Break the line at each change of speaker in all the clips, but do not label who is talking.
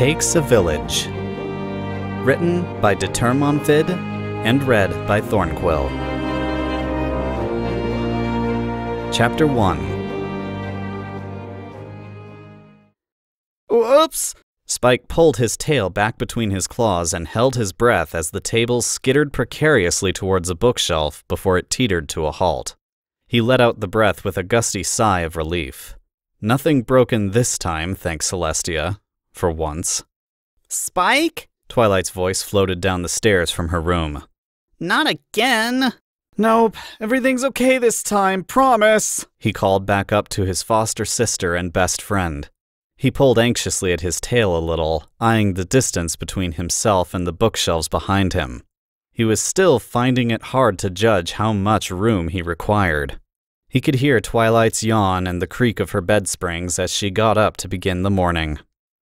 Takes a Village. Written by Determonfid and read by Thornquill. Chapter 1 Whoops! Spike pulled his tail back between his claws and held his breath as the table skittered precariously towards a bookshelf before it teetered to a halt. He let out the breath with a gusty sigh of relief. Nothing broken this time, thanks Celestia. For once.
Spike?
Twilight's voice floated down the stairs from her room.
Not again.
Nope, everything's okay this time, promise.
He called back up to his foster sister and best friend. He pulled anxiously at his tail a little, eyeing the distance between himself and the bookshelves behind him. He was still finding it hard to judge how much room he required. He could hear Twilight's yawn and the creak of her bed springs as she got up to begin the morning.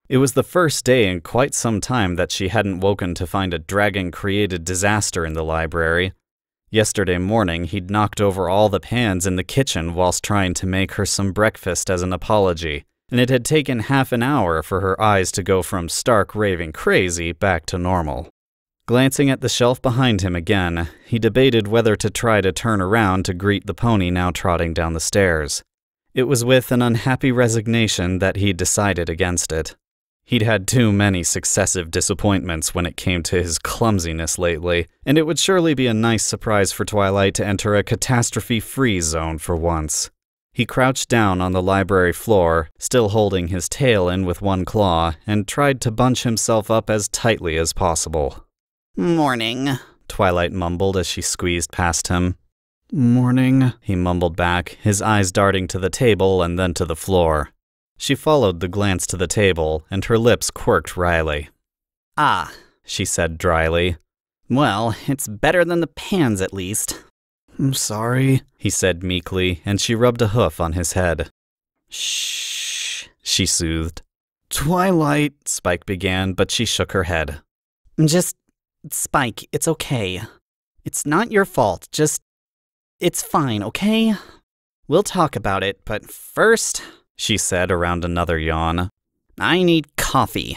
It was the first day in quite some time that she hadn't woken to find a dragon created disaster in the library. Yesterday morning, he'd knocked over all the pans in the kitchen whilst trying to make her some breakfast as an apology, and it had taken half an hour for her eyes to go from stark raving crazy back to normal. Glancing at the shelf behind him again, he debated whether to try to turn around to greet the pony now trotting down the stairs. It was with an unhappy resignation that he decided against it. He'd had too many successive disappointments when it came to his clumsiness lately, and it would surely be a nice surprise for Twilight to enter a catastrophe free zone for once. He crouched down on the library floor, still holding his tail in with one claw, and tried to bunch himself up as tightly as possible.
Morning.
Twilight mumbled as she squeezed past him.
Morning,
he mumbled back, his eyes darting to the table and then to the floor. She followed the glance to the table, and her lips quirked wryly.
Ah,
she said dryly.
Well, it's better than the pans at least.
I'm sorry,
he said meekly, and she rubbed a hoof on his head.
Shh,
she soothed.
Twilight,
Spike began, but she shook her head.
Just Spike, it's okay. It's not your fault. Just. It's fine, okay? We'll talk about it, but first,
she said around another yawn,
I need coffee.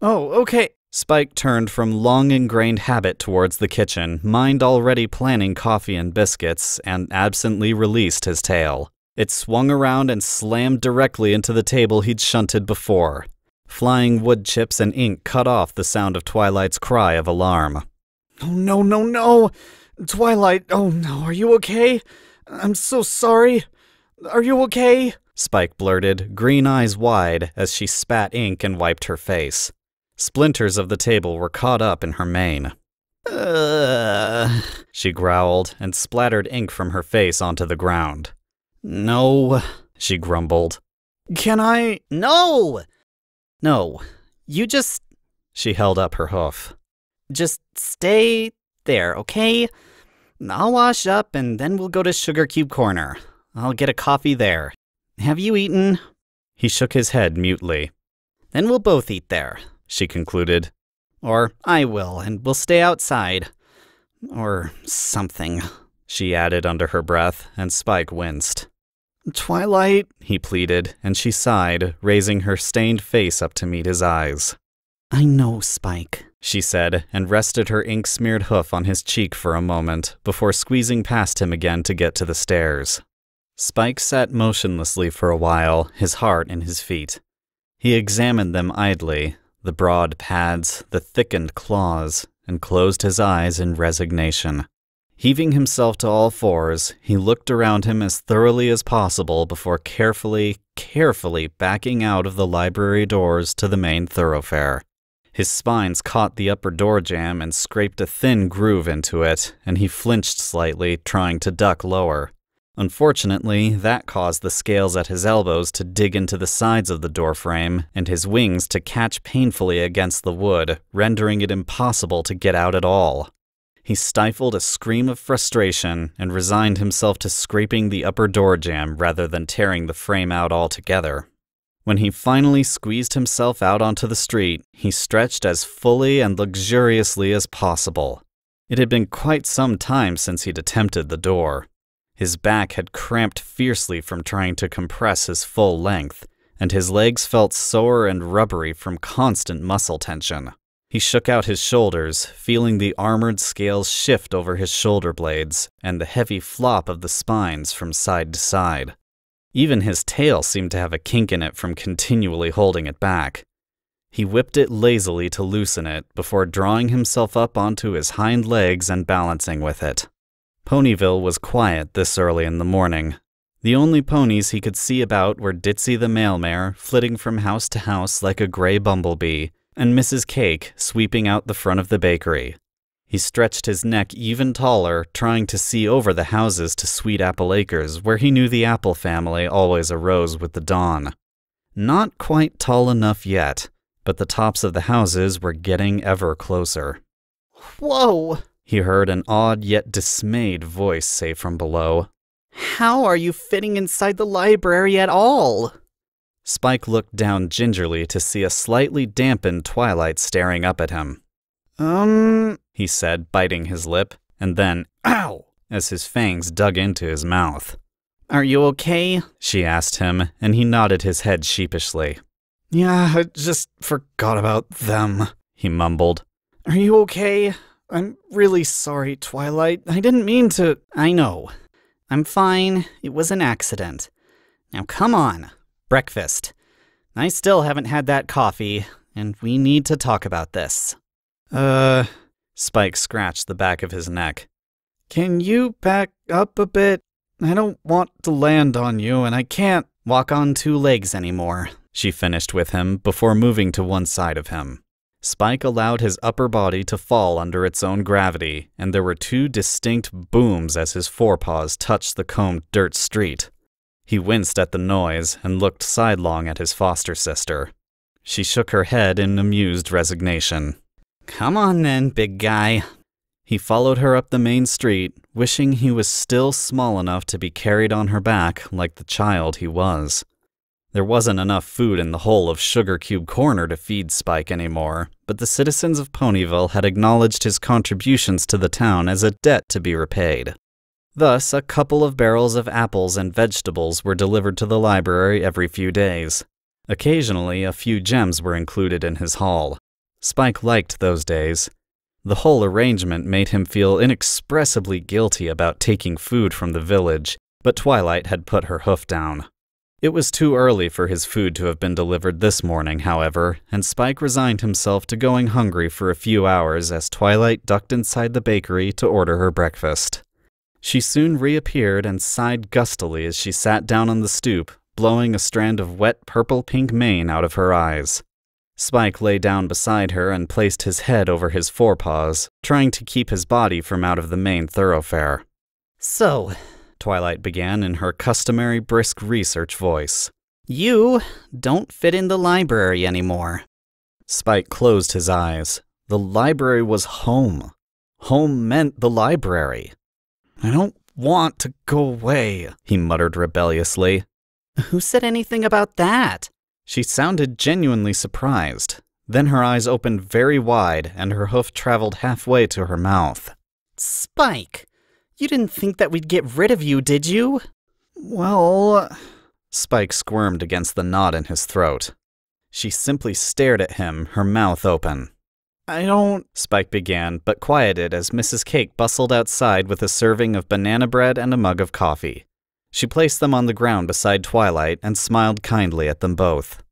Oh, okay.
Spike turned from long ingrained habit towards the kitchen, mind already planning coffee and biscuits, and absently released his tail. It swung around and slammed directly into the table he'd shunted before. Flying wood chips and ink cut off the sound of Twilight's cry of alarm.
Oh, no, no, no! Twilight, oh no, are you okay? I'm so sorry. Are you okay?
Spike blurted, green eyes wide, as she spat ink and wiped her face. Splinters of the table were caught up in her mane.
Ugh,
she growled and splattered ink from her face onto the ground.
No,
she grumbled.
Can I?
No! No, you just.
She held up her hoof.
Just stay there, okay? I'll wash up and then we'll go to Sugarcube Corner. I'll get a coffee there. Have you eaten?
He shook his head mutely.
Then we'll both eat there,
she concluded.
Or I will, and we'll stay outside. Or something,
she added under her breath, and Spike winced.
Twilight,
he pleaded, and she sighed, raising her stained face up to meet his eyes.
I know, Spike,
she said, and rested her ink smeared hoof on his cheek for a moment before squeezing past him again to get to the stairs. Spike sat motionlessly for a while, his heart in his feet. He examined them idly the broad pads, the thickened claws, and closed his eyes in resignation. Heaving himself to all fours, he looked around him as thoroughly as possible before carefully, carefully backing out of the library doors to the main thoroughfare. His spines caught the upper door jamb and scraped a thin groove into it, and he flinched slightly, trying to duck lower. Unfortunately, that caused the scales at his elbows to dig into the sides of the doorframe and his wings to catch painfully against the wood, rendering it impossible to get out at all. He stifled a scream of frustration and resigned himself to scraping the upper door jamb rather than tearing the frame out altogether. When he finally squeezed himself out onto the street, he stretched as fully and luxuriously as possible. It had been quite some time since he'd attempted the door. His back had cramped fiercely from trying to compress his full length, and his legs felt sore and rubbery from constant muscle tension. He shook out his shoulders, feeling the armored scales shift over his shoulder blades and the heavy flop of the spines from side to side. Even his tail seemed to have a kink in it from continually holding it back. He whipped it lazily to loosen it before drawing himself up onto his hind legs and balancing with it. Ponyville was quiet this early in the morning. The only ponies he could see about were Ditzy the mail mare, flitting from house to house like a gray bumblebee, and Mrs. Cake sweeping out the front of the bakery. He stretched his neck even taller, trying to see over the houses to Sweet Apple Acres, where he knew the Apple family always arose with the dawn. Not quite tall enough yet, but the tops of the houses were getting ever closer.
Whoa!
He heard an odd yet dismayed voice say from below.
How are you fitting inside the library at all?
Spike looked down gingerly to see a slightly dampened Twilight staring up at him.
Um,
He said, biting his lip, and then, ow, as his fangs dug into his mouth.
Are you okay?
She asked him, and he nodded his head sheepishly.
yeah, I just forgot about them.
He mumbled.
Are you okay? I'm really sorry, Twilight. I didn't mean to.
I know. I'm fine. It was an accident. Now come on. Breakfast. I still haven't had that coffee, and we need to talk about this.
Uh,
Spike scratched the back of his neck.
can you back up a bit? I don't want to land on you, and I can't.
Walk on two legs anymore.
She finished with him before moving to one side of him. Spike allowed his upper body to fall under its own gravity, and there were two distinct booms as his forepaws touched the combed dirt street. He winced at the noise and looked sidelong at his foster sister. She shook her head in amused resignation.
Come on then, big guy.
He followed her up the main street, wishing he was still small enough to be carried on her back like the child he was. There wasn't enough food in the whole of Sugarcube Corner to feed Spike anymore, but the citizens of Ponyville had acknowledged his contributions to the town as a debt to be repaid. Thus, a couple of barrels of apples and vegetables were delivered to the library every few days. Occasionally, a few gems were included in his haul. Spike liked those days. The whole arrangement made him feel inexpressibly guilty about taking food from the village, but Twilight had put her hoof down. It was too early for his food to have been delivered this morning, however, and Spike resigned himself to going hungry for a few hours as Twilight ducked inside the bakery to order her breakfast. She soon reappeared and sighed gustily as she sat down on the stoop, blowing a strand of wet purple pink mane out of her eyes. Spike lay down beside her and placed his head over his forepaws, trying to keep his body from out of the main thoroughfare.
So,
Twilight began in her customary brisk research voice.
you don't fit in the library anymore.
Spike closed his eyes. The library was home. Home meant the library.
I don't want to go away.
He muttered rebelliously.
Who said anything about that?
She sounded genuinely surprised. Then her eyes opened very wide and her hoof traveled halfway to her mouth.
Spike, you didn't think that we'd get rid of you, did you?
Well,
Spike squirmed against the knot in his throat. She simply stared at him, her mouth open.
I don't.
Spike began, but quieted as Mrs. Cake bustled outside with a serving of banana bread and a mug of coffee. She placed them on the ground beside Twilight and smiled kindly at them both.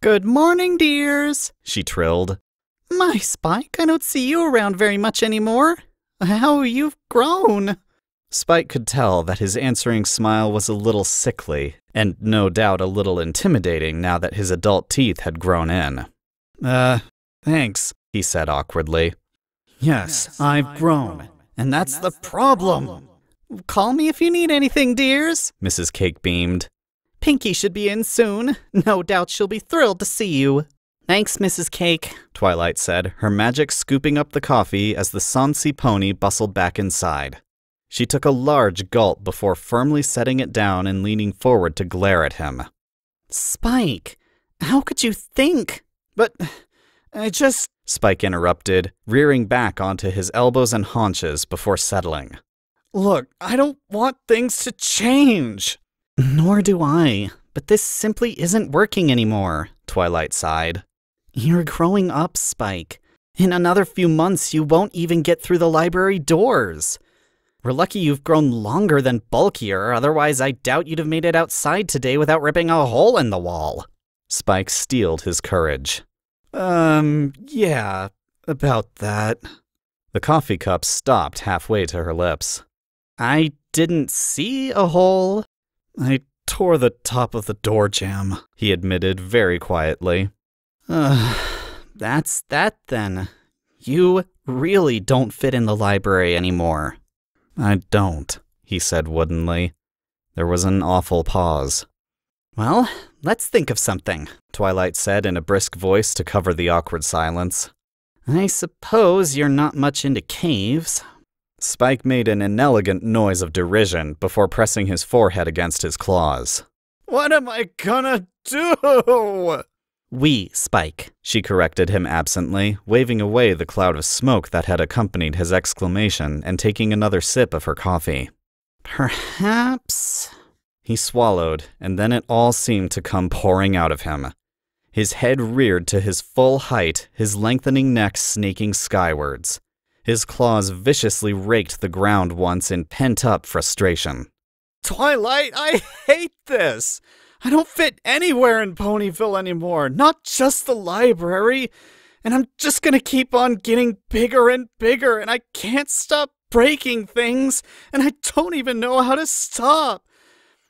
Good morning, dears.
She trilled.
My Spike, I don't see you around very much anymore. How you've grown.
Spike could tell that his answering smile was a little sickly, and no doubt a little intimidating now that his adult teeth had grown in.
Uh, thanks.
He said awkwardly.
Yes, I've grown. And that's the problem.
Call me if you need anything, dears.
Mrs. Cake beamed.
Pinkie should be in soon. No doubt she'll be thrilled to see you. Thanks, Mrs. Cake.
Twilight said, her magic scooping up the coffee as the Sansi pony bustled back inside. She took a large gulp before firmly setting it down and leaning forward to glare at him.
Spike, how could you think?
But I just.
Spike interrupted, rearing back onto his elbows and haunches before settling.
Look, I don't want things to change.
Nor do I. but this simply isn't working anymore, Twilight sighed. You're growing up, Spike. In another few months, you won't even get through the library doors. We're lucky you've grown longer than bulkier, otherwise, I doubt you'd have made it outside today without ripping a hole in the wall.
Spike steeled his courage.
Um, yeah, about that.
The coffee cup stopped halfway to her lips.
I didn't see a hole.
I tore the top of the door jamb,
he admitted very quietly.
Uh, that's that then. You really don't fit in the library anymore.
I don't, he said woodenly. There was an awful pause.
Well, let's think of something,
Twilight said in a brisk voice to cover the awkward silence.
I suppose you're not much into caves.
Spike made an inelegant noise of derision before pressing his forehead against his claws.
What am I gonna do?
We, Spike,
she corrected him absently, waving away the cloud of smoke that had accompanied his exclamation and taking another sip of her coffee.
Perhaps.
He swallowed, and then it all seemed to come pouring out of him. His head reared to his full height, his lengthening neck snaking skywards. His claws viciously raked the ground once in pent up frustration.
Twilight, I hate this! I don't fit anywhere in Ponyville anymore, not just the library. And I'm just gonna keep on getting bigger and bigger, and I can't stop breaking things, and I don't even know how to stop.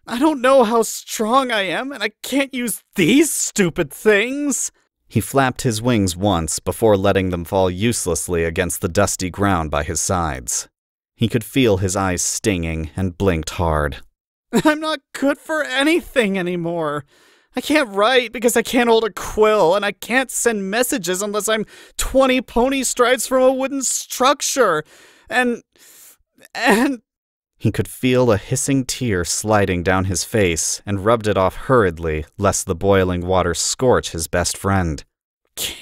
I don't know how strong I am, and I can't use these stupid things.
He flapped his wings once before letting them fall uselessly against the dusty ground by his sides. He could feel his eyes stinging and blinked hard.
I'm not good for anything anymore. I can't write because I can't hold a quill, and I can't send messages unless I'm 20 pony strides from a wooden structure. And. and.
He could feel a hissing tear sliding down his face and rubbed it off hurriedly, lest the boiling water scorch his best friend.
Can't,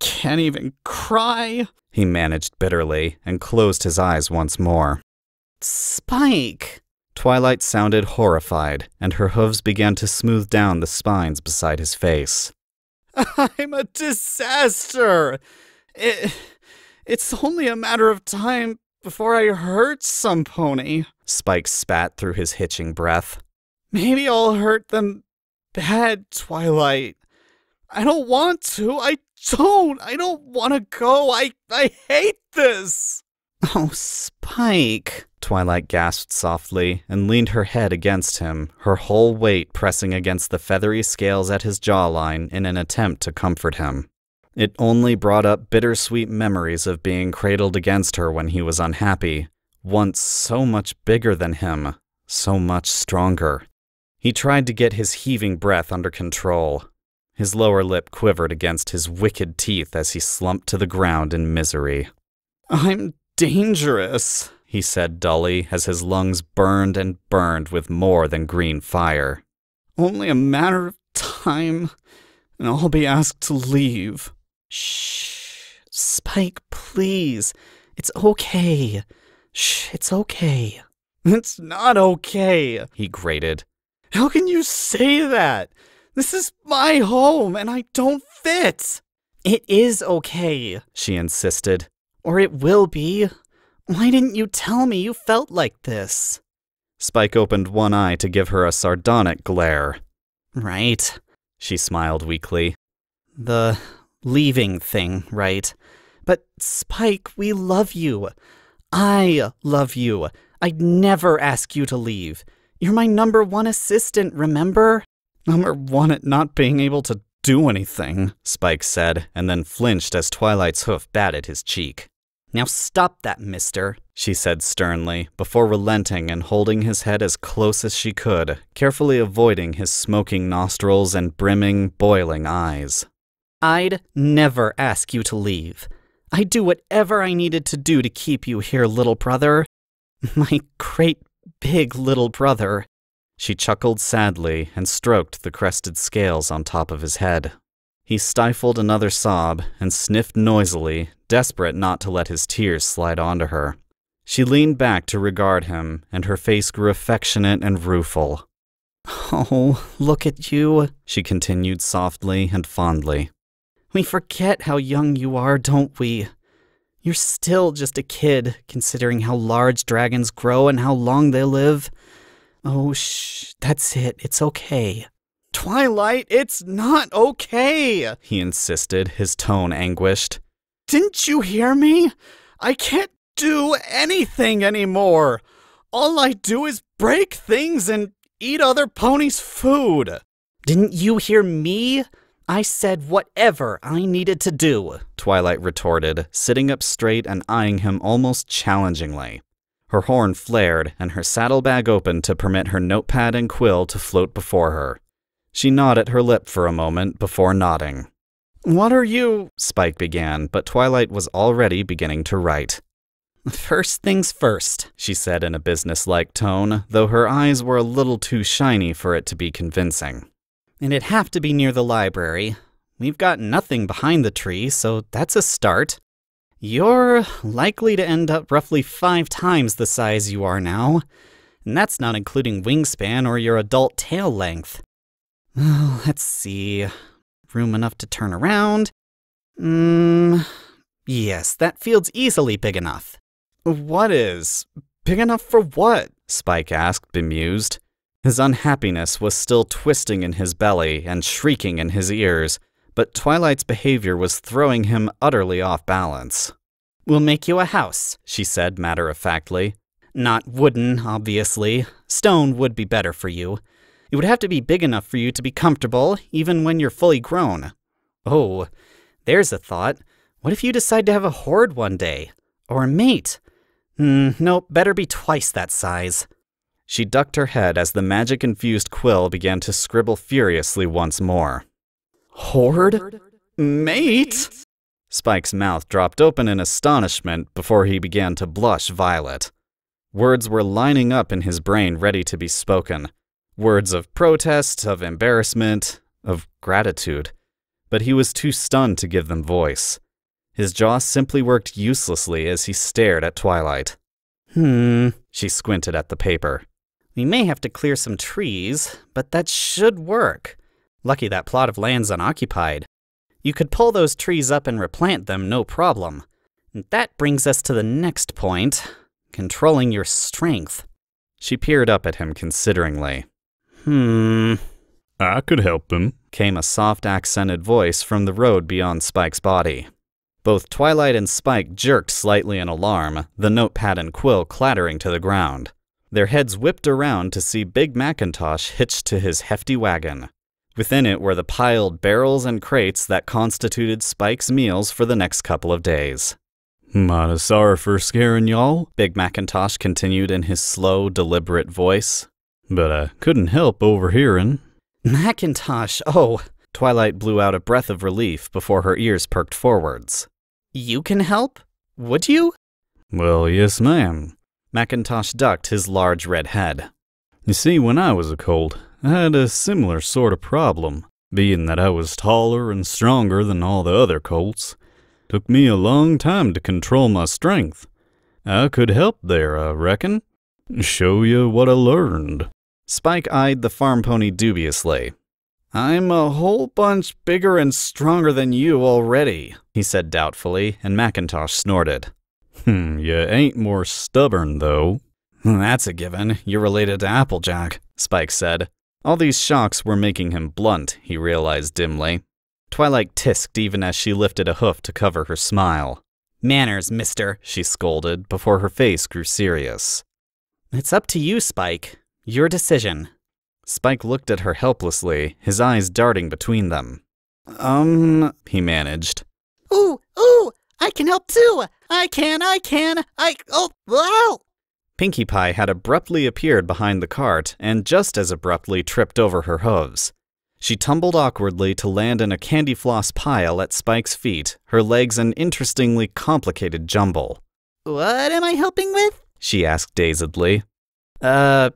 can't even cry,
he managed bitterly and closed his eyes once more.
Spike!
Twilight sounded horrified, and her hooves began to smooth down the spines beside his face.
I'm a disaster! It, it's only a matter of time before I hurt some pony.
Spike spat through his hitching breath.
Maybe I'll hurt them bad, Twilight. I don't want to. I don't. I don't want to go. I I hate this.
Oh, Spike.
Twilight gasped softly and leaned her head against him, her whole weight pressing against the feathery scales at his jawline in an attempt to comfort him. It only brought up bittersweet memories of being cradled against her when he was unhappy, once so much bigger than him, so much stronger. He tried to get his heaving breath under control. His lower lip quivered against his wicked teeth as he slumped to the ground in misery.
I'm dangerous,
he said dully as his lungs burned and burned with more than green fire.
Only a matter of time, and I'll be asked to leave.
Shh. Spike, please. It's okay. Shh, it's okay.
It's not okay,
he grated.
How can you say that? This is my home, and I don't fit.
It is okay,
she insisted.
Or it will be. Why didn't you tell me you felt like this?
Spike opened one eye to give her a sardonic glare.
Right.
She smiled weakly.
The leaving thing, right? But Spike, we love you. I love you. I'd never ask you to leave. You're my number one assistant, remember?
Number one at not being able to do anything,
Spike said, and then flinched as Twilight's hoof batted his cheek.
Now stop that, mister,
she said sternly, before relenting and holding his head as close as she could, carefully avoiding his smoking nostrils and brimming, boiling eyes.
I'd never ask you to leave. I'd do whatever I needed to do to keep you here, little brother. My great big little brother.
She chuckled sadly and stroked the crested scales on top of his head. He stifled another sob and sniffed noisily, desperate not to let his tears slide onto her. She leaned back to regard him, and her face grew affectionate and rueful.
Oh, look at you, she continued softly and fondly. We forget how young you are, don't we? You're still just a kid, considering how large dragons grow and how long they live. Oh, shh, that's it. It's okay.
Twilight, it's not okay,
he insisted, his tone anguished.
Didn't you hear me? I can't do anything anymore. All I do is break things and eat other ponies' food.
Didn't you hear me? I said whatever I needed to do,
Twilight retorted, sitting up straight and eyeing him almost challengingly. Her horn flared, and her saddlebag opened to permit her notepad and quill to float before her. She gnawed at her lip for a moment before nodding.
What are you?
Spike began, but Twilight was already beginning to write.
First things first,
she said in a businesslike tone, though her eyes were a little too shiny for it to be convincing.
And it'd have to be near the library. We've got nothing behind the tree, so that's a start. You're likely to end up roughly five times the size you are now, and that's not including wingspan or your adult tail length. Oh, let's see. Room enough to turn around? Mmm. Yes, that field's easily big enough.
What is? Big enough for what?
Spike asked, bemused. His unhappiness was still twisting in his belly and shrieking in his ears, but Twilight's behavior was throwing him utterly off balance.
We'll make you a house, she said matter of factly. Not wooden, obviously. Stone would be better for you. It would have to be big enough for you to be comfortable, even when you're fully grown. Oh, there's a thought. What if you decide to have a hoard one day? Or a mate? Hmm, nope, better be twice that size.
She ducked her head as the magic infused quill began to scribble furiously once more.
Hoard? Mate?
Spike's mouth dropped open in astonishment before he began to blush violet. Words were lining up in his brain ready to be spoken. Words of protest, of embarrassment, of gratitude. But he was too stunned to give them voice. His jaw simply worked uselessly as he stared at Twilight.
Hmm,
she squinted at the paper.
We may have to clear some trees, but that should work. Lucky that plot of land's unoccupied. You could pull those trees up and replant them, no problem. And that brings us to the next point controlling your strength.
She peered up at him consideringly.
Hmm.
I could help him,
came a soft accented voice from the road beyond Spike's body. Both Twilight and Spike jerked slightly in alarm, the notepad and quill clattering to the ground. Their heads whipped around to see Big Macintosh hitched to his hefty wagon. Within it were the piled barrels and crates that constituted Spike's meals for the next couple of days.
Mighty sorry for scaring y'all,
Big Macintosh continued in his slow, deliberate voice.
But I couldn't help overhearing.
Macintosh, oh!
Twilight blew out a breath of relief before her ears perked forwards.
You can help? Would you?
Well, yes, ma'am.
Macintosh ducked his large red head.
You see, when I was a colt, I had a similar sort of problem, being that I was taller and stronger than all the other colts. Took me a long time to control my strength. I could help there, I reckon. Show you what I learned.
Spike eyed the farm pony dubiously.
I'm a whole bunch bigger and stronger than you already,
he said doubtfully, and Macintosh snorted.
Hmm, you ain't more stubborn, though.
That's a given. You're related to Applejack, Spike said. All these shocks were making him blunt, he realized dimly. Twilight tisked even as she lifted a hoof to cover her smile.
Manners, mister,
she scolded before her face grew serious.
It's up to you, Spike. Your decision.
Spike looked at her helplessly, his eyes darting between them.
Um,
he managed.
Ooh, ooh, I can help too. I can, I can, I, oh, wow.
Pinkie Pie had abruptly appeared behind the cart and just as abruptly tripped over her hooves. She tumbled awkwardly to land in a candy floss pile at Spike's feet, her legs an interestingly complicated jumble.
What am I helping with?
She asked dazedly.
Uh,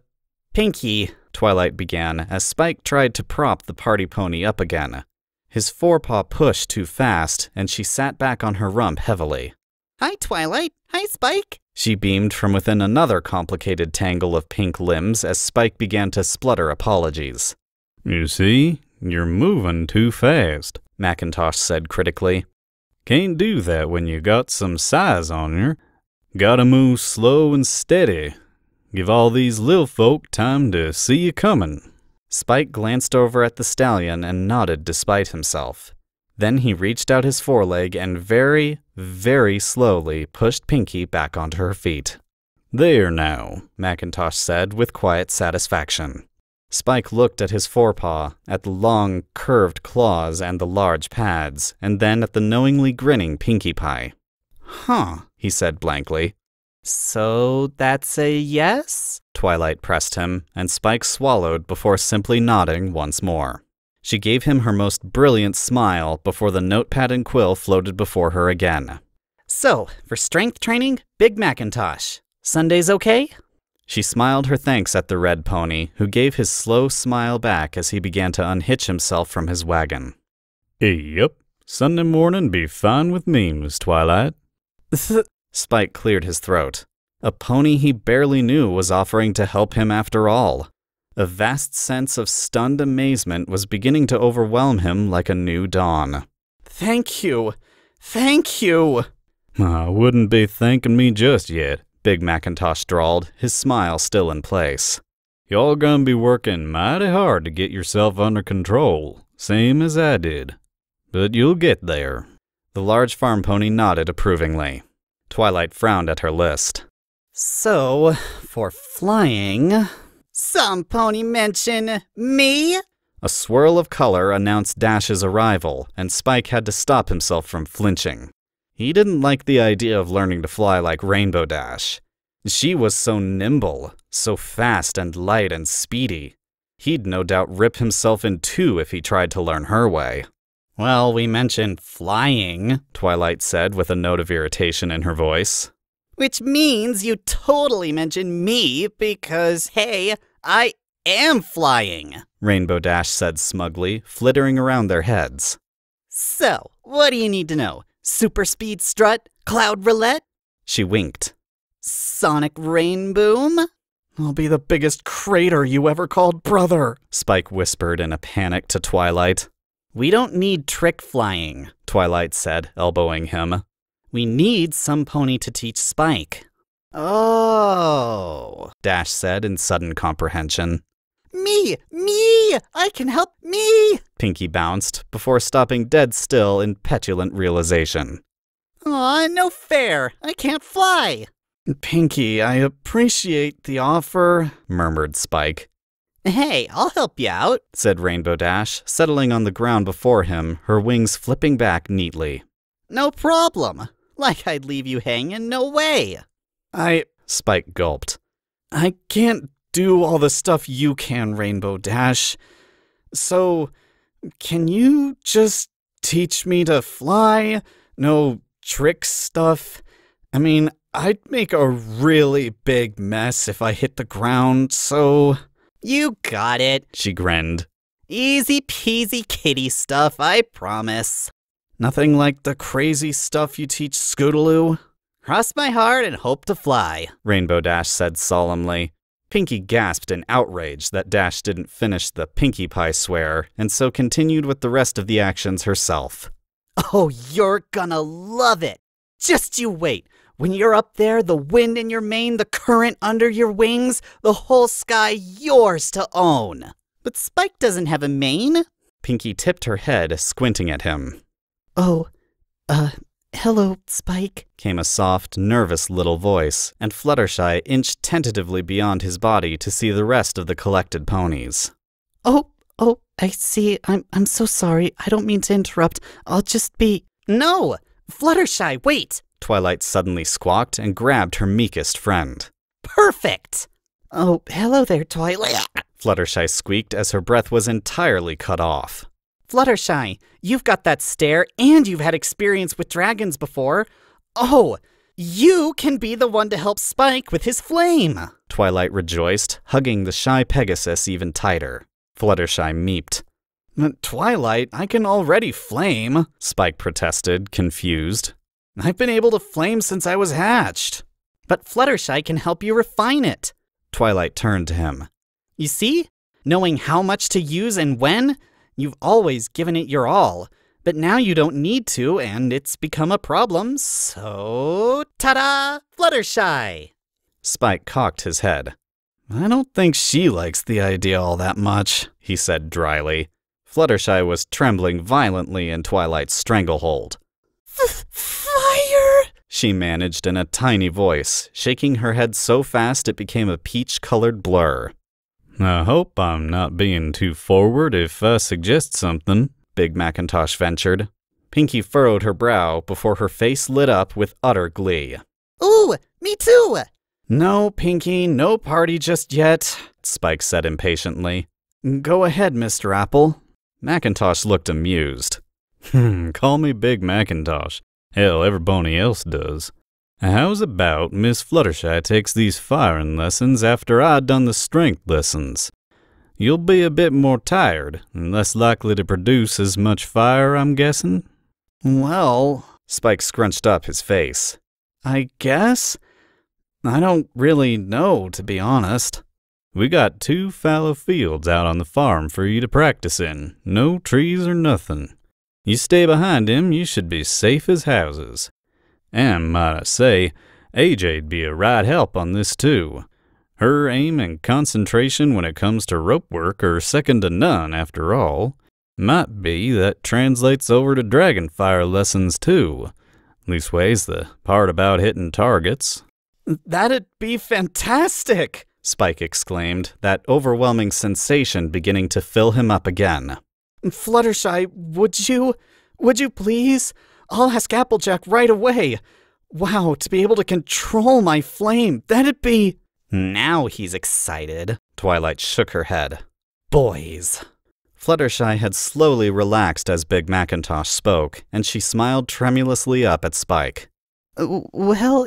Pinkie,
Twilight began as Spike tried to prop the party pony up again. His forepaw pushed too fast, and she sat back on her rump heavily.
Hi, Twilight. Hi, Spike.
She beamed from within another complicated tangle of pink limbs as Spike began to splutter apologies.
You see, you're moving too fast,
Macintosh said critically.
Can't do that when you got some size on yer. Gotta move slow and steady. Give all these lil folk time to see you comin'.
Spike glanced over at the stallion and nodded despite himself. Then he reached out his foreleg and very, very slowly pushed Pinkie back onto her feet.
There now,
Macintosh said with quiet satisfaction. Spike looked at his forepaw, at the long, curved claws and the large pads, and then at the knowingly grinning Pinkie Pie.
Huh,
he said blankly.
So that's a yes?
Twilight pressed him, and Spike swallowed before simply nodding once more. She gave him her most brilliant smile before the notepad and quill floated before her again.
So, for strength training, Big Macintosh. Sundays okay?
She smiled her thanks at the red pony, who gave his slow smile back as he began to unhitch himself from his wagon.
Yep, Sunday morning be fine with me, Miss Twilight.
Spike cleared his throat. A pony he barely knew was offering to help him after all. A vast sense of stunned amazement was beginning to overwhelm him like a new dawn.
Thank you. Thank you.
I wouldn't be thanking me just yet,
Big Macintosh drawled, his smile still in place.
Y'all gonna be working mighty hard to get yourself under control, same as I did. But you'll get there.
The large farm pony nodded approvingly. Twilight frowned at her list.
So, for flying.
Some pony mention me?
A swirl of color announced Dash's arrival, and Spike had to stop himself from flinching. He didn't like the idea of learning to fly like Rainbow Dash. She was so nimble, so fast and light and speedy. He'd no doubt rip himself in two if he tried to learn her way.
Well, we mentioned flying,
Twilight said with a note of irritation in her voice.
Which means you totally mentioned me because, hey, I am flying,
Rainbow Dash said smugly, flittering around their heads.
So, what do you need to know? Super speed strut? Cloud roulette?
She winked.
Sonic Rainboom?
I'll be the biggest crater you ever called brother,
Spike whispered in a panic to Twilight.
We don't need trick flying,
Twilight said, elbowing him.
We need some pony to teach Spike.
Oh,
Dash said in sudden comprehension.
Me! Me! I can help me!
Pinkie bounced before stopping dead still in petulant realization.
Aw, no fair. I can't fly.
Pinkie, I appreciate the offer,
murmured Spike.
Hey, I'll help you out,
said Rainbow Dash, settling on the ground before him, her wings flipping back neatly.
No problem. Like I'd leave you hanging, no way.
I.
Spike gulped.
I can't do all the stuff you can, Rainbow Dash. So, can you just teach me to fly? No trick stuff? I mean, I'd make a really big mess if I hit the ground, so.
You got it,
she grinned.
Easy peasy kitty stuff, I promise.
Nothing like the crazy stuff you teach Scootaloo?
Cross my heart and hope to fly,
Rainbow Dash said solemnly. Pinkie gasped in outrage that Dash didn't finish the Pinkie Pie swear, and so continued with the rest of the actions herself.
Oh, you're gonna love it! Just you wait. When you're up there, the wind in your mane, the current under your wings, the whole sky yours to own. But Spike doesn't have a mane.
Pinkie tipped her head, squinting at him.
Oh, uh, hello, Spike,
came a soft, nervous little voice, and Fluttershy inched tentatively beyond his body to see the rest of the collected ponies.
Oh, oh, I see. I'm, I'm so sorry. I don't mean to interrupt. I'll just be. No! Fluttershy, wait!
Twilight suddenly squawked and grabbed her meekest friend.
Perfect! Oh, hello there, Twilight.
Fluttershy squeaked as her breath was entirely cut off.
Fluttershy, you've got that stare and you've had experience with dragons before. Oh, you can be the one to help Spike with his flame.
Twilight rejoiced, hugging the shy Pegasus even tighter. Fluttershy meeped.
Twilight, I can already flame,
Spike protested, confused.
I've been able to flame since I was hatched.
But Fluttershy can help you refine it.
Twilight turned to him.
You see? Knowing how much to use and when, you've always given it your all. But now you don't need to, and it's become a problem, so. Ta da! Fluttershy!
Spike cocked his head.
I don't think she likes the idea all that much,
he said dryly. Fluttershy was trembling violently in Twilight's stranglehold.
Fire!
She managed in a tiny voice, shaking her head so fast it became a peach colored blur.
I hope I'm not being too forward if I suggest something,
Big Macintosh ventured. Pinkie furrowed her brow before her face lit up with utter glee.
Ooh, me too!
No, Pinkie, no party just yet,
Spike said impatiently.
Go ahead, Mr. Apple.
Macintosh looked amused.
Hmm, call me Big Macintosh. Hell, everybody else does. How's about Miss Fluttershy takes these firing lessons after I done the strength lessons? You'll be a bit more tired and less likely to produce as much fire, I'm guessing?
Well,
Spike scrunched up his face.
I guess? I don't really know, to be honest.
We got two fallow fields out on the farm for you to practice in. No trees or nothing. You stay behind him, you should be safe as houses. And, might I say, AJ'd be a right help on this too. Her aim and concentration when it comes to rope work are second to none, after all. Might be that translates over to dragonfire lessons too. Leastways, the part about hitting targets.
That'd be fantastic!
Spike exclaimed, that overwhelming sensation beginning to fill him up again.
Fluttershy, would you? Would you please? I'll ask Applejack right away. Wow, to be able to control my flame, that'd be.
Now he's excited.
Twilight shook her head.
Boys.
Fluttershy had slowly relaxed as Big Macintosh spoke, and she smiled tremulously up at Spike.
Well,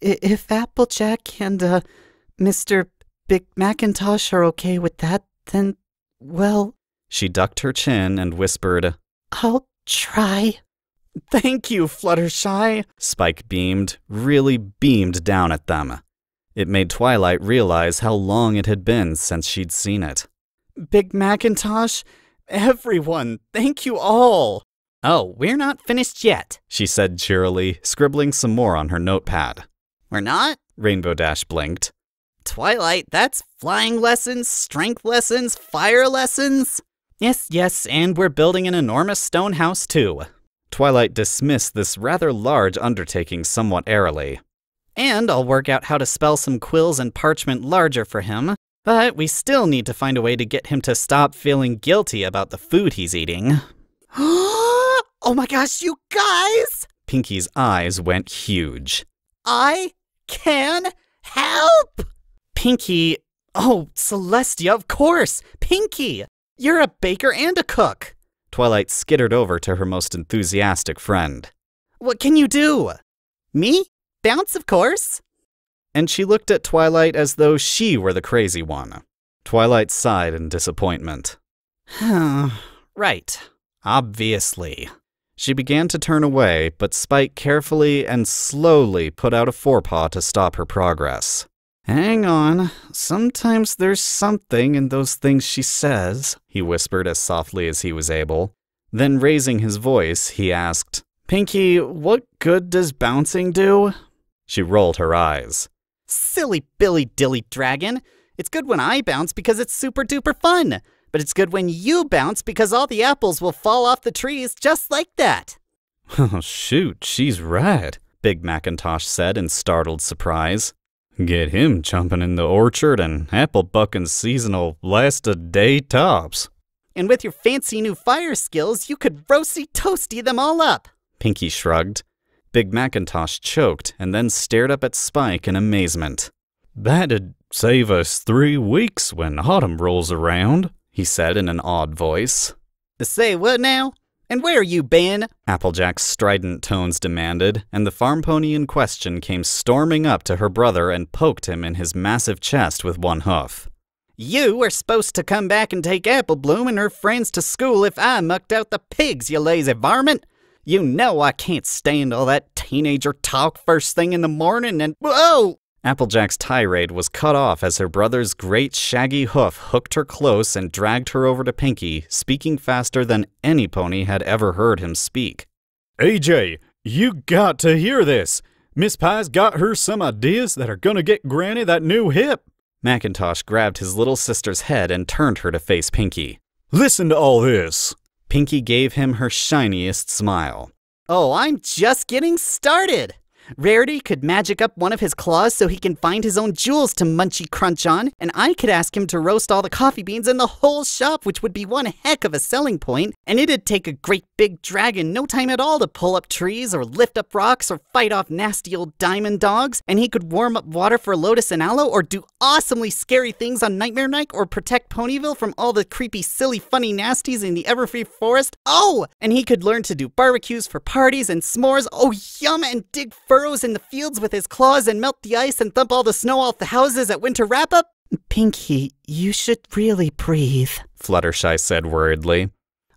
if Applejack and uh, Mr. Big Macintosh are okay with that, then, well.
She ducked her chin and whispered,
I'll try.
Thank you, Fluttershy.
Spike beamed, really beamed down at them. It made Twilight realize how long it had been since she'd seen it.
Big Macintosh, everyone, thank you all.
Oh, we're not finished yet,
she said cheerily, scribbling some more on her notepad.
We're not?
Rainbow Dash blinked.
Twilight, that's flying lessons, strength lessons, fire lessons. Yes, yes, and we're building an enormous stone house too.
Twilight dismissed this rather large undertaking somewhat airily.
And I'll work out how to spell some quills and parchment larger for him. But we still need to find a way to get him to stop feeling guilty about the food he's eating.
oh my gosh, you guys!
Pinkie's eyes went huge.
I can help!
Pinkie. Oh, Celestia, of course! Pinkie! You're a baker and a cook!
Twilight skittered over to her most enthusiastic friend.
What can you do? Me? Bounce, of course.
And she looked at Twilight as though she were the crazy one. Twilight sighed in disappointment.
right. Obviously.
She began to turn away, but Spike carefully and slowly put out a forepaw to stop her progress.
Hang on. Sometimes there's something in those things she says,
he whispered as softly as he was able. Then, raising his voice, he asked,
Pinkie, what good does bouncing do?
She rolled her eyes.
Silly Billy Dilly Dragon. It's good when I bounce because it's super duper fun. But it's good when you bounce because all the apples will fall off the trees just like that.
Oh, shoot, she's right,
Big Macintosh said in startled surprise.
Get him chumping in the orchard and apple bucking seasonal last a day tops.
And with your fancy new fire skills, you could roasty toasty them all up.
Pinkie shrugged. Big Macintosh choked and then stared up at Spike in amazement.
That'd save us three weeks when autumn rolls around, he said in an odd voice.
Say what now? And where you been?
Applejack's strident tones demanded, and the farm pony in question came storming up to her brother and poked him in his massive chest with one hoof.
You were supposed to come back and take Apple Bloom and her friends to school if I mucked out the pigs, you lazy varmint. You know I can't stand all that teenager talk first thing in the morning and. Whoa!
Applejack's tirade was cut off as her brother's great shaggy hoof hooked her close and dragged her over to Pinkie, speaking faster than any pony had ever heard him speak.
AJ, you got to hear this. Miss Pie's got her some ideas that are gonna get Granny that new hip.
Macintosh grabbed his little sister's head and turned her to face Pinkie.
Listen to all this.
Pinkie gave him her shiniest smile.
Oh, I'm just getting started. Rarity could magic up one of his claws so he can find his own jewels to munchy crunch on, and I could ask him to roast all the coffee beans in the whole shop, which would be one heck of a selling point, and it'd take a great big dragon no time at all to pull up trees or lift up rocks or fight off nasty old diamond dogs, and he could warm up water for Lotus and Aloe or do awesomely scary things on Nightmare Night or protect Ponyville from all the creepy, silly, funny nasties in the Everfree Forest. Oh! And he could learn to do barbecues for parties and s'mores. Oh, yum! And dig furrows in the fields with his claws and melt the ice and thump all the snow off the houses at winter wrap up? Pinkie, you should really breathe.
Fluttershy said worriedly.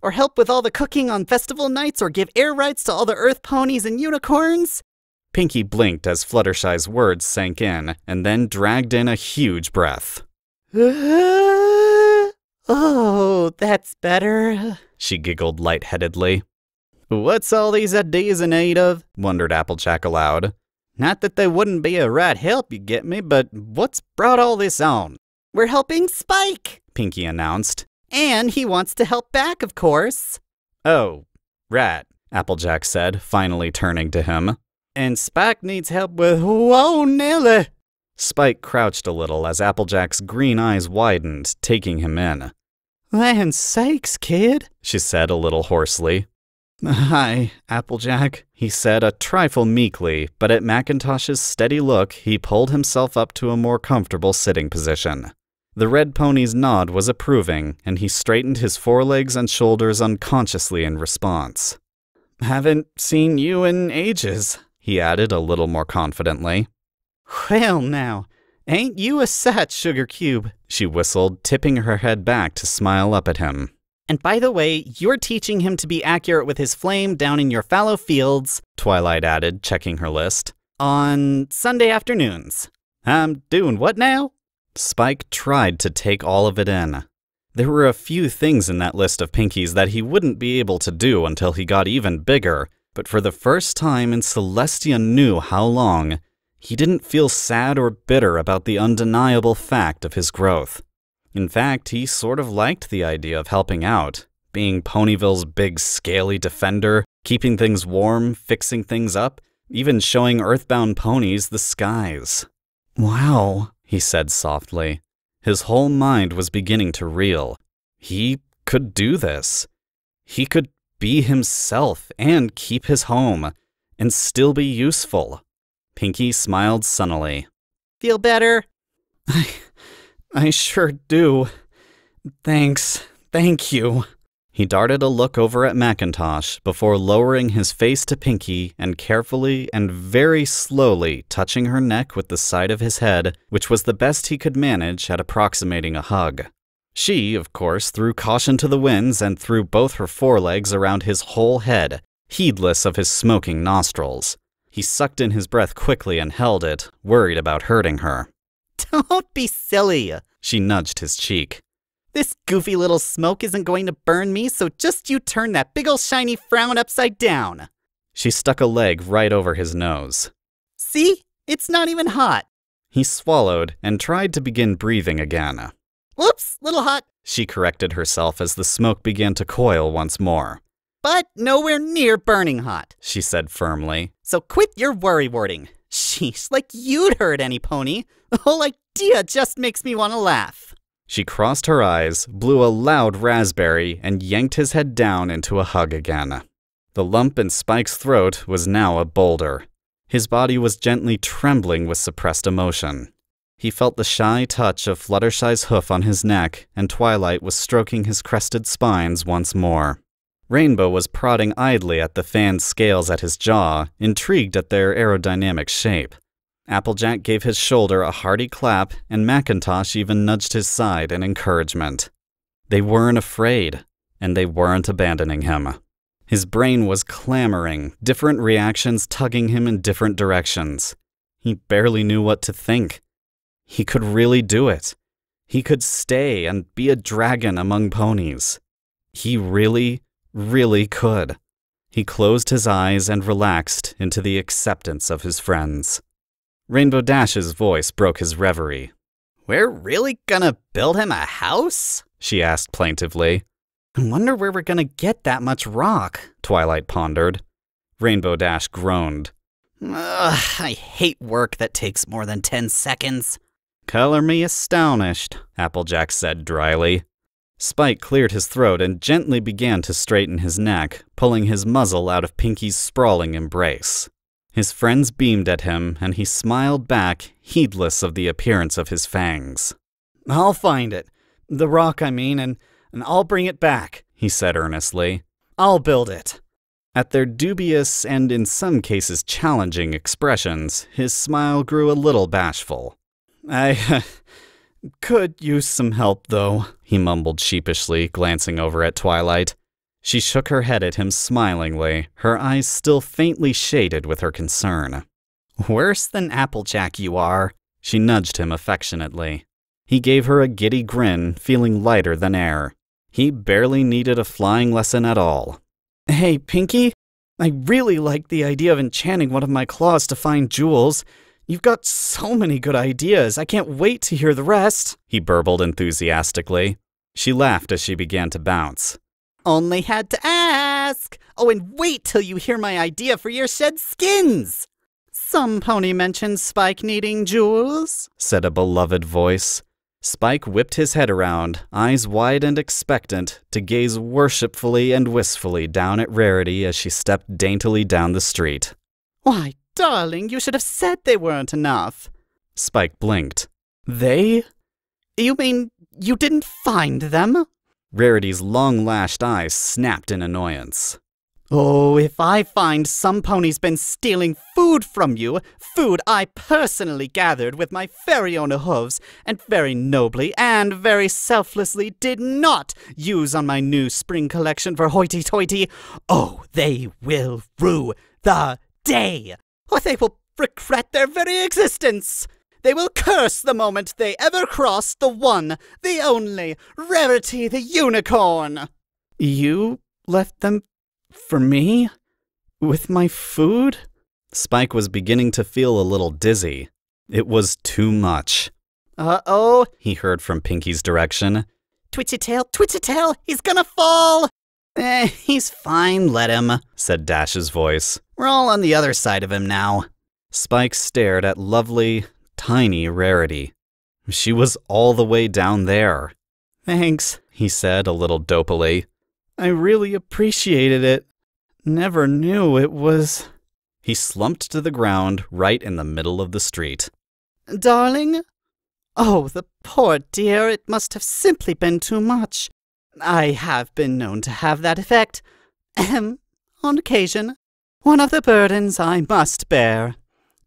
Or help with all the cooking on festival nights or give air rights to all the earth ponies and unicorns?
Pinkie blinked as Fluttershy's words sank in and then dragged in a huge breath.
oh, that's better.
She giggled lightheadedly.
What's all these ideas in aid of? wondered Applejack aloud. Not that they wouldn't be a right help, you get me, but what's brought all this on? We're helping Spike, Pinkie announced. And he wants to help back, of course.
Oh, right, Applejack said, finally turning to him.
And Spike needs help with Whoa, Nelly!
Spike crouched a little as Applejack's green eyes widened, taking him in.
Land sakes, kid, she said a little hoarsely.
Hi, Applejack, he said a trifle meekly, but at Macintosh's steady look, he pulled himself up to a more comfortable sitting position. The red pony's nod was approving, and he straightened his forelegs and shoulders unconsciously in response.
Haven't seen you in ages, he added a little more confidently. Well, now, ain't you a sat, Sugar Cube? She whistled, tipping her head back to smile up at him. And by the way, you're teaching him to be accurate with his flame down in your fallow fields, Twilight added, checking her list, on Sunday afternoons. I'm doing what now?
Spike tried to take all of it in. There were a few things in that list of Pinkie's that he wouldn't be able to do until he got even bigger, but for the first time in Celestia knew how long, he didn't feel sad or bitter about the undeniable fact of his growth. In fact, he sort of liked the idea of helping out, being Ponyville's big scaly defender, keeping things warm, fixing things up, even showing earthbound ponies the skies.
Wow,
he said softly. His whole mind was beginning to reel. He could do this. He could be himself and keep his home and still be useful. Pinkie smiled sunnily.
Feel better?
I, sure do. Thanks. Thank you.
He darted a look over at Macintosh before lowering his face to Pinkie and carefully and very slowly touching her neck with the side of his head, which was the best he could manage at approximating a hug. She, of course, threw caution to the winds and threw both her forelegs around his whole head, heedless of his smoking nostrils. He sucked in his breath quickly and held it, worried about hurting her.
Don't be silly.
She nudged his cheek.
This goofy little smoke isn't going to burn me, so just you turn that big ol' shiny frown upside down.
She stuck a leg right over his nose.
See? It's not even hot.
He swallowed and tried to begin breathing again.
Whoops, little hot.
She corrected herself as the smoke began to coil once more.
But nowhere near burning hot,
she said firmly.
So quit your worry wording. Sheesh, like you'd hurt any pony. The whole idea just makes me want to laugh.
She crossed her eyes, blew a loud raspberry, and yanked his head down into a hug again. The lump in Spike's throat was now a boulder. His body was gently trembling with suppressed emotion. He felt the shy touch of Fluttershy's hoof on his neck, and Twilight was stroking his crested spines once more. Rainbow was prodding idly at the fanned scales at his jaw, intrigued at their aerodynamic shape. Applejack gave his shoulder a hearty clap, and Macintosh even nudged his side in encouragement. They weren't afraid, and they weren't abandoning him. His brain was clamoring, different reactions tugging him in different directions. He barely knew what to think. He could really do it. He could stay and be a dragon among ponies. He really, really could. He closed his eyes and relaxed into the acceptance of his friends. Rainbow Dash's voice broke his reverie.
We're really gonna build him a house?
She asked plaintively.
I wonder where we're gonna get that much rock,
Twilight pondered. Rainbow Dash groaned.
Ugh, I hate work that takes more than 10 seconds.
Color me astonished, Applejack said dryly. Spike cleared his throat and gently began to straighten his neck, pulling his muzzle out of Pinkie's sprawling embrace. His friends beamed at him, and he smiled back, heedless of the appearance of his fangs.
I'll find it. The rock, I mean, and, and I'll bring it back,
he said earnestly.
I'll build it.
At their dubious and in some cases challenging expressions, his smile grew a little bashful.
I could use some help, though,
he mumbled sheepishly, glancing over at Twilight. She shook her head at him smilingly, her eyes still faintly shaded with her concern.
Worse than Applejack, you are.
She nudged him affectionately. He gave her a giddy grin, feeling lighter than air. He barely needed a flying lesson at all.
Hey, Pinkie, I really like the idea of enchanting one of my claws to find jewels. You've got so many good ideas. I can't wait to hear the rest.
He burbled enthusiastically. She laughed as she began to bounce.
Only had to ask. Oh, and wait till you hear my idea for your shed skins. Some pony mentions Spike needing jewels,
said a beloved voice. Spike whipped his head around, eyes wide and expectant, to gaze worshipfully and wistfully down at Rarity as she stepped daintily down the street.
Why, darling, you should have said they weren't enough.
Spike blinked.
They?
You mean you didn't find them?
Rarity's long lashed eyes snapped in annoyance.
Oh, if I find some pony's been stealing food from you, food I personally gathered with my very own hooves, and very nobly and very selflessly did not use on my new spring collection for hoity toity, oh, they will rue the day, or they will regret their very existence. They will curse the moment they ever cross the one, the only, Rarity the Unicorn.
You left them for me? With my food?
Spike was beginning to feel a little dizzy. It was too much.
Uh oh,
he heard from Pinkie's direction.
Twitchy tail, twitchy tail, he's gonna fall! Eh, he's fine, let him,
said Dash's voice.
We're all on the other side of him now.
Spike stared at lovely, tiny Rarity. She was all the way down there.
Thanks,
he said a little dopily.
I really appreciated it. Never knew it was.
He slumped to the ground right in the middle of the street.
Darling? Oh, the poor dear, it must have simply been too much. I have been known to have that effect. Ahem, on occasion. One of the burdens I must bear.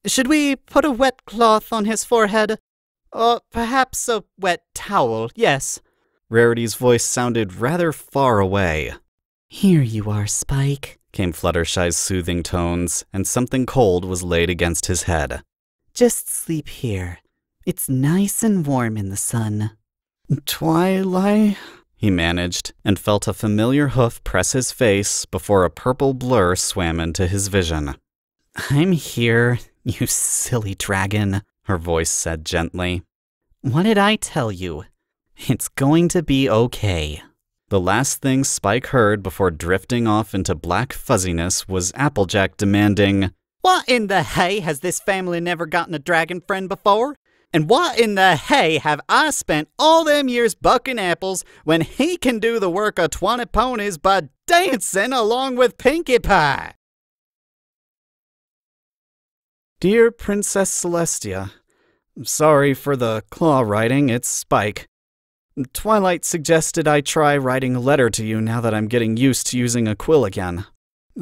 Should we put a wet cloth on his forehead? Or perhaps a wet towel, yes.
Rarity's voice sounded rather far away.
Here you are, Spike,
came Fluttershy's soothing tones, and something cold was laid against his head.
Just sleep here. It's nice and warm in the sun.
Twilight?
He managed, and felt a familiar hoof press his face before a purple blur swam into his vision.
I'm here, you silly dragon, her voice said gently. What did I tell you? It's going to be okay.
The last thing Spike heard before drifting off into black fuzziness was Applejack demanding,
What in the hay has this family never gotten a dragon friend before? And what in the hay have I spent all them years bucking apples when he can do the work of twenty ponies by dancing along with Pinkie Pie?
Dear Princess Celestia, sorry for the claw writing, it's Spike. Twilight suggested I try writing a letter to you now that I'm getting used to using a quill again.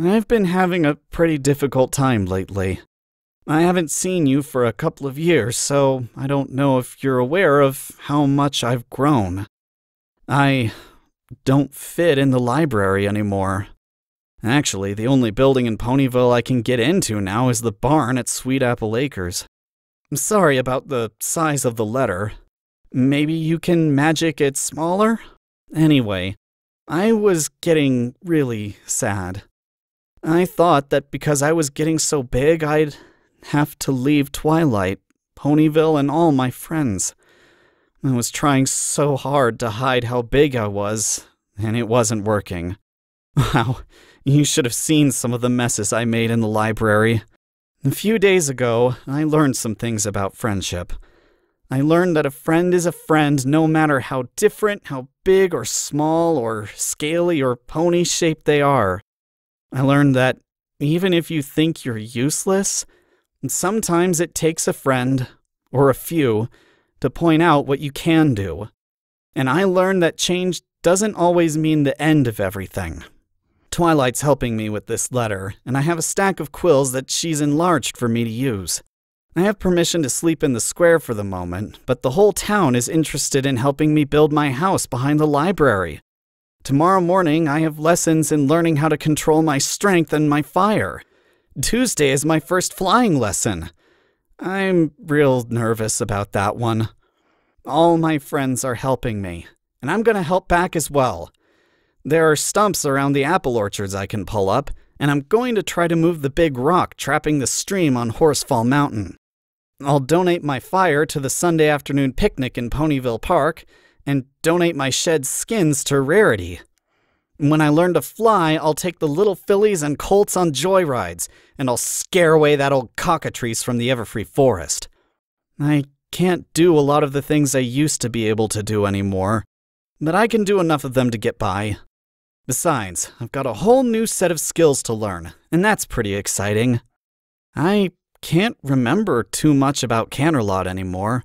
I've been having a pretty difficult time lately. I haven't seen you for a couple of years, so I don't know if you're aware of how much I've grown. I don't fit in the library anymore. Actually, the only building in Ponyville I can get into now is the barn at Sweet Apple Acres. I'm sorry about the size of the letter. Maybe you can magic it smaller? Anyway, I was getting really sad. I thought that because I was getting so big, I'd have to leave Twilight, Ponyville, and all my friends. I was trying so hard to hide how big I was, and it wasn't working. Wow, you should have seen some of the messes I made in the library. A few days ago, I learned some things about friendship. I learned that a friend is a friend no matter how different, how big or small or scaly or pony shaped they are. I learned that even if you think you're useless, sometimes it takes a friend, or a few, to point out what you can do. And I learned that change doesn't always mean the end of everything. Twilight's helping me with this letter, and I have a stack of quills that she's enlarged for me to use. I have permission to sleep in the square for the moment, but the whole town is interested in helping me build my house behind the library. Tomorrow morning, I have lessons in learning how to control my strength and my fire. Tuesday is my first flying lesson. I'm real nervous about that one. All my friends are helping me, and I'm going to help back as well. There are stumps around the apple orchards I can pull up, and I'm going to try to move the big rock trapping the stream on Horsefall Mountain. I'll donate my fire to the Sunday afternoon picnic in Ponyville Park and donate my shed skins to Rarity. When I learn to fly, I'll take the little fillies and colts on joyrides, and I'll scare away that old cockatrice from the Everfree Forest. I can't do a lot of the things I used to be able to do anymore, but I can do enough of them to get by. Besides, I've got a whole new set of skills to learn, and that's pretty exciting. I can't remember too much about Canterlot anymore.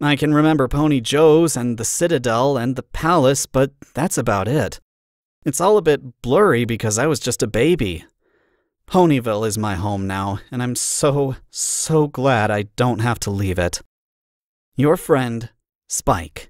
I can remember Pony Joe's and the Citadel and the Palace, but that's about it. It's all a bit blurry because I was just a baby. Ponyville is my home now, and I'm so, so glad I don't have to leave it. Your friend, Spike.